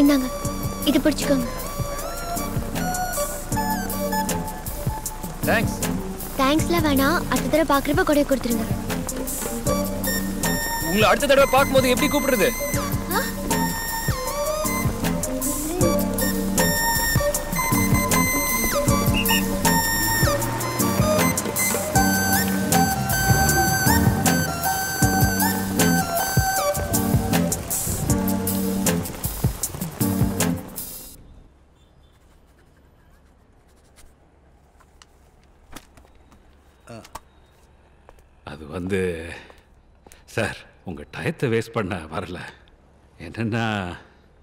இந்தாங்க இது பிடிச்சுக்கோங்க. தேங்க்ஸ் தேங்க்ஸ்லாம் வேணாம். அடுத்த தடவை பார்க்குறப்ப கொடைய கொடுத்துருங்க. உங்களை அடுத்த தடவை பார்க்கும்போது எப்படி கூப்பிடுறது? வந்து சார் உங்கள் டயத்தை வேஸ்ட் பண்ண வரல. என்னென்னா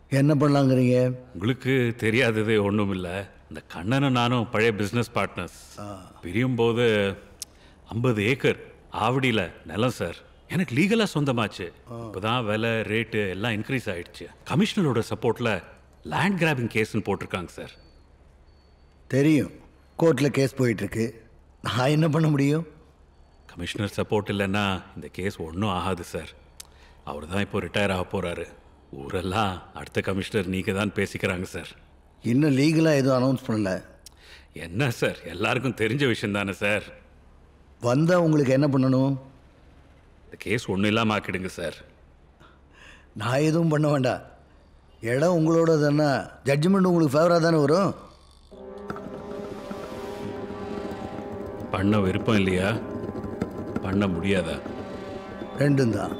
என்ன பண்ணலாங்கிறீங்க? உங்களுக்கு தெரியாதது ஒன்றும் இல்லை. இந்த கண்ணனும் நானும் பழைய பிஸ்னஸ் பார்ட்னர்ஸ் பிரியும்போது ஐம்பது ஏக்கர் ஆவடியில் நிலம் சார். எனக்கு லீகலாக சொந்தமாச்சு. இப்போதான் விலை ரேட்டு எல்லாம் இன்க்ரீஸ் ஆயிடுச்சு. கமிஷனரோட சப்போர்ட்டில் லேண்ட் கிராபிங் கேஸ்னு போட்டிருக்காங்க சார். தெரியும். கோர்ட்டில் கேஸ் போயிட்டுருக்கு நான் என்ன பண்ண முடியும்? கமிஷனர் சப்போர்ட் இல்லைன்னா இந்த கேஸ் ஒன்றும் ஆகாது சார். அவர் தான் இப்போ ரிட்டையர் ஆக போகிறாரு ஊரெல்லாம் அடுத்த கமிஷனர் நீங்கள் தான் பேசிக்கிறாங்க சார். இன்னும் லீகலாக எதுவும் அனௌன்ஸ் பண்ணல? என்ன சார்? எல்லாருக்கும் தெரிஞ்ச விஷயம் தானே சார். வந்தால் உங்களுக்கு என்ன பண்ணணும்? இந்த கேஸ் ஒன்றும் இல்லாமல் ஆக்கிடுங்க சார். நான் எதுவும் பண்ண வேண்டாம். இடம் உங்களோட தானே ஜட்ஜ்மெண்ட் உங்களுக்கு ஃபேவராக தானே வரும்? பண்ண விருப்பம் இல்லையா? பண்ண முடியாதா. ரெண்டும் தான்.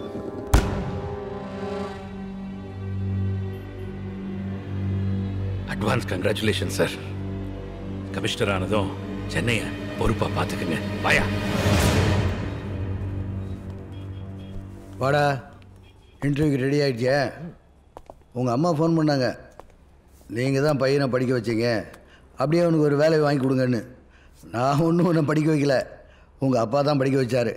அட்வான்ஸ் கங்க்ராச்சுலேஷன் சார் கமிஷனர் ஆனதும் சென்னையை பொறுப்பாக பார்த்துக்குங்க வாயா. வாடா இன்டர்வியூக்கு ரெடி ஆயிடுச்சே உங்கள் அம்மா ஃபோன் பண்ணாங்க. நீங்கள் தான் பையனை படிக்க வச்சீங்க. அப்படியே அவனுக்கு ஒரு வேலையை வாங்கி கொடுங்கன்னு. நான் ஒன்றும் உன்னை படிக்க வைக்கல. உங்கள் அப்பா தான் படிக்க வச்சாரு.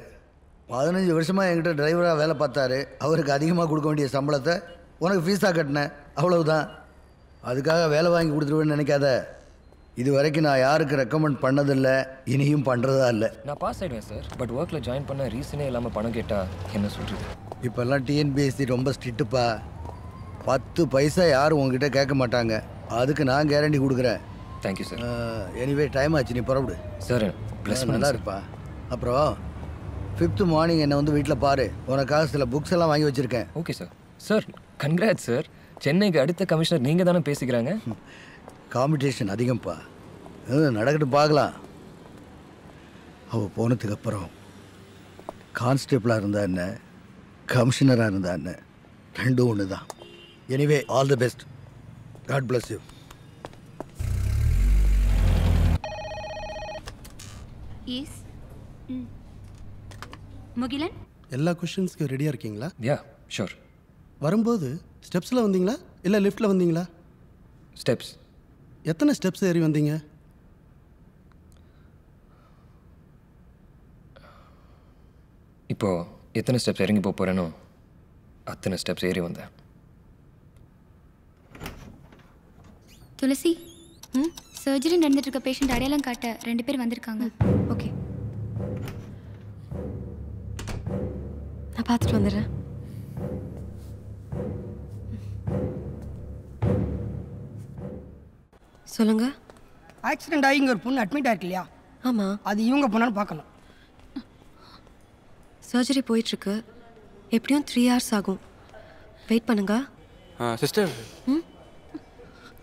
பதினஞ்சு வருஷமாக என்கிட்ட டிரைவராக வேலை பார்த்தாரு. அவருக்கு அதிகமாக கொடுக்க வேண்டிய சம்பளத்தை உனக்கு ஃபீஸாக கட்டினேன். அவ்வளவுதான். அதுக்காக வேலை வாங்கி கொடுத்துருவேன்னு நினைக்காத. இது வரைக்கும் நான் யாருக்கு ரெக்கமெண்ட் பண்ணதில்லை. இனியும் பண்ணுறதா இல்லை. நான் பாஸ் ஆயிடுவேன் சார் பட் ஒர்க்கில் ஜாயின் பண்ண ரீசனே இல்லாமல் பணம் கேட்டால் என்ன சொல்கிறது இப்போல்லாம் டிஎன்பிஎஸ்சி ரொம்ப ஸ்ட்ரிக்ட்டுப்பா பத்து பைசா யாரும் உங்ககிட்ட கேட்க மாட்டாங்க. அதுக்கு நான் கேரண்டி கொடுக்குறேன். தேங்க்யூ சார் எனிவே டைம் ஆச்சு. நீ புறப்படு. சார் ப்ளஸ் நல்லா இருப்பா. அப்புறம் ஃபிஃப்த்து மார்னிங் என்னை வந்து வீட்டில் பாரு. உனக்காக சில புக்ஸ் எல்லாம் வாங்கி வச்சுருக்கேன். Okay sir sir congrat sir சென்னைக்கு அடுத்த கமிஷனர் நீங்கள் தானே பேசிக்கிறாங்க? காம்படிஷன் அதிகம்ப்பா. நடக்கட்டும் பார்க்கலாம். அவள் போனதுக்கு அப்புறம் கான்ஸ்டபிளாக இருந்தா என்ன? கமிஷனராக இருந்தா என்ன? ரெண்டும் ஒன்று தான் anyway all the best god bless you yes Mugilan? எல்லா கொஷின்ஸ்க்கு ரெடியாக இருக்கீங்களா? யா ஷோர் வரும்போது ஸ்டெப்ஸில் வந்தீங்களா? இல்லை லிஃப்ட்டில் வந்தீங்களா? ஸ்டெப்ஸ் எத்தனை ஸ்டெப்ஸ் ஏறி வந்தீங்க? இப்போது எத்தனை ஸ்டெப்ஸ் இறங்கி போக போகிறேனோ அத்தனை ஸ்டெப்ஸ் ஏறி வந்தேன். துளசி ம் சர்ஜரி நடந்துட்டு இருக்க பேஷண்ட் அடையாளம் காட்ட ரெண்டு பேர் வந்திருக்காங்க. ஓகே நான் பார்த்துட்டு வந்துடுறேன். சொல்லுங்க. ஆக்சிடென்ட் ஆகி இங்கே ஒரு பொண்ணு அட்மிட் ஆயிருக்கு இல்லையா? ஆமாம் அது இவங்க பொண்ணான்னு பார்க்கணும். சர்ஜரி போயிட்டுருக்கு. எப்படியும் த்ரீ ஹவர்ஸ் ஆகும். வெயிட் பண்ணுங்க. சிஸ்டர்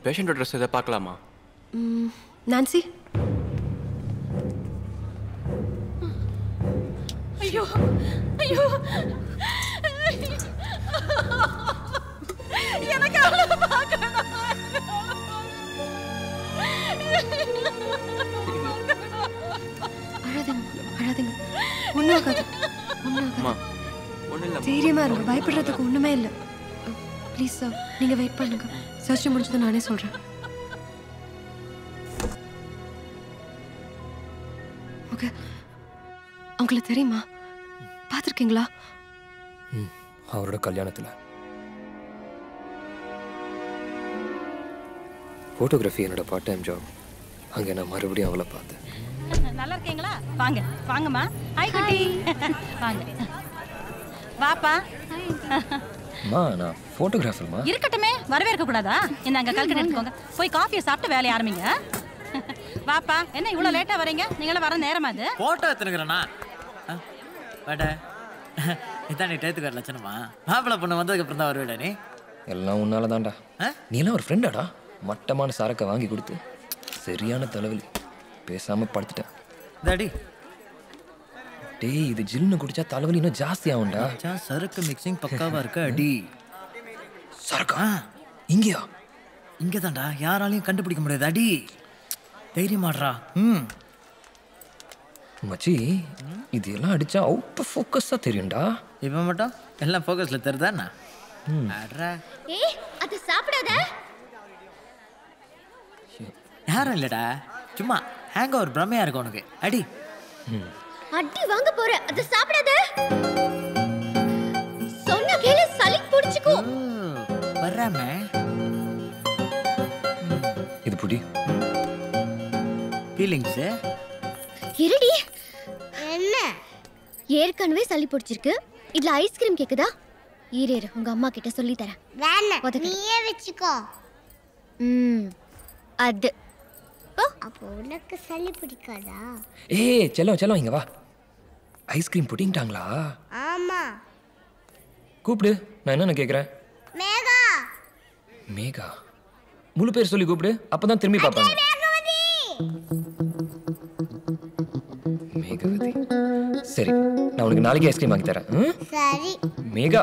பேஷண்ட் ட்ரெஸ் எதை பார்க்கலாமா? ம், நான்சி ஐயோ ஐயோ எனக்கு அவளை பார்க்கணும் தைரியமா இருங்க பயப்படுறதுக்கு ஒன்றுமே இல்லை. ப்ளீஸ் சார் நீங்கள் வெயிட் பண்ணுங்க. சர்ஜரி முடிஞ்சது நானே சொல்றேன். ஓகே உங்களுக்கு தெரியுமா? பார்த்துருக்கீங்களா? அவரோட கல்யாணத்தில். ஃபோட்டோகிராஃபி என்னோட பார்ட் டைம் ஜாப் அங்கே நான் மறுபடியும் அவளை பார்த்தேன். நல்லா இருக்கீங்களா வாங்க வாங்கம்மா. ஹாய் குட்டி. வாங்க. வாப்பா. அம்மா நான் ஃபோட்டோகிராஃபர்மா இருக்கட்டுமே வரவேற்க கூடாதா என்ன அங்க கல்கண்டு எடுத்துக்கோங்க. போய் காஃபியை சாப்பிட்டு வேலையை ஆரம்பிங்க. வாப்பா என்ன இவ்வளவு லேட்டா வரீங்க? நீங்களும் வர நேரமா அது? போட்டோ எடுத்துக்கிறேண்ணா வேட. இதான் நீ டேத்துக்கு வர லட்சணமா? மாப்பிள்ளை பொண்ணு வந்ததுக்கு அப்புறம் தான் வருவேடா நீ. எல்லாம் உன்னால தான்டா. நீ எல்லாம் ஒரு ஃப்ரெண்டாடா மட்டமான சரக்கை வாங்கி கொடுத்து சரியான தலைவலி. பேசாம படுத்துட்டேன். டாடி டேய் இது ஜில்னு குடிச்சா தலைவலி இன்னும் ஜாஸ்தி ஆகும்டா. சரக்கு மிக்சிங் பக்காவா இருக்கு அடி? சரக்கா? இங்கயா? இங்கே தான்டா யாராலையும் கண்டுபிடிக்க முடியாது. அடி. தைரியமாடுறா. ம். மச்சி இது எல்லாம் அடிச்சா அவுட் ஆஃப் ஃபோக்கஸா தெரியும்டா. இப்போ மட்டும்? எல்லாம் ஃபோக்கஸில் ம். அட்ரா ஏய் அது சாப்பிடாத. யாரும் இல்லைடா. சும்மா ஹேங் ஓவர் பிரமையா இருக்கும் உனக்கு. அடி. அடி வாங்க போற அது சாப்பிடாத. சொன்ன கேளு சளி புடிச்சுக்கோ. வர்றாம? இது புடி. ஃபீலிங்ஸு இருடி. ஏற்கனவே சளி பிடிச்சிருக்கு. இதுல ஐஸ்கிரீம் கேக்குதா? ஈரேரு உங்க அம்மா கிட்ட சொல்லி தரேன். வேணாம். நீயே வச்சுக்கோ. ம் அது. அப்போ உனக்கு சளி பிடிக்காதா? ஏய் செல்லம் செல்லம் இங்க வா. ஐஸ்கிரீம் புட்டிங்கிட்டாங்களா ஆமா. கூப்பிடு நான் என்னென்ன கேட்குறேன் மேகா. மேகா? முழு பேர் சொல்லி கூப்பிடு அப்பதான் திரும்பி பார்ப்பாங்க. மேகவதி சரி நான் உனக்கு நாளைக்கு ஐஸ்கிரீம் வாங்கி தரேன் ம்? சரி மேகா